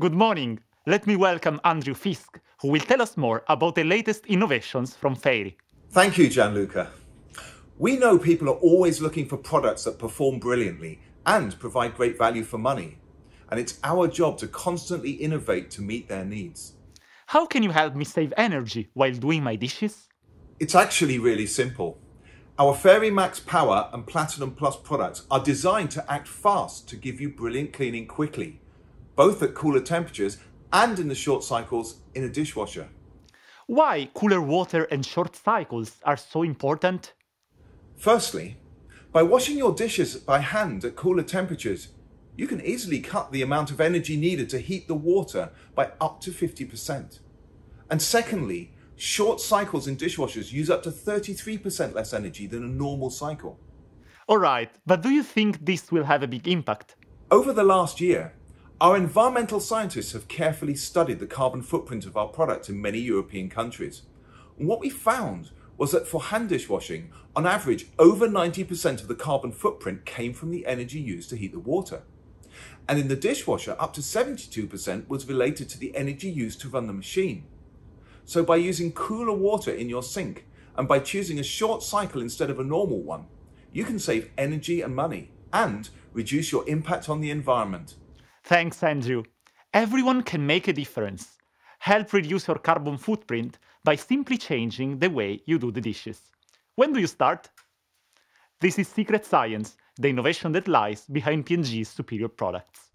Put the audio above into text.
Good morning. Let me welcome Andrew Fisk, who will tell us more about the latest innovations from Fairy. Thank you, Gianluca. We know people are always looking for products that perform brilliantly and provide great value for money. And it's our job to constantly innovate to meet their needs. How can you help me save energy while doing my dishes? It's actually really simple. Our Fairy Max Power and Platinum Plus products are designed to act fast to give you brilliant cleaning quickly, both at cooler temperatures and in the short cycles in a dishwasher. Why cooler water and short cycles are so important? Firstly, by washing your dishes by hand at cooler temperatures, you can easily cut the amount of energy needed to heat the water by up to 50%. And secondly, short cycles in dishwashers use up to 33% less energy than a normal cycle. Alright, but do you think this will have a big impact? Over the last year, our environmental scientists have carefully studied the carbon footprint of our products in many European countries. And what we found was that for hand dishwashing, on average, over 90% of the carbon footprint came from the energy used to heat the water. And in the dishwasher, up to 72% was related to the energy used to run the machine. So by using cooler water in your sink and by choosing a short cycle instead of a normal one, you can save energy and money and reduce your impact on the environment. Thanks, Andrew. Everyone can make a difference. Help reduce your carbon footprint by simply changing the way you do the dishes. When do you start? This is Secret Science, the innovation that lies behind P&G's superior products.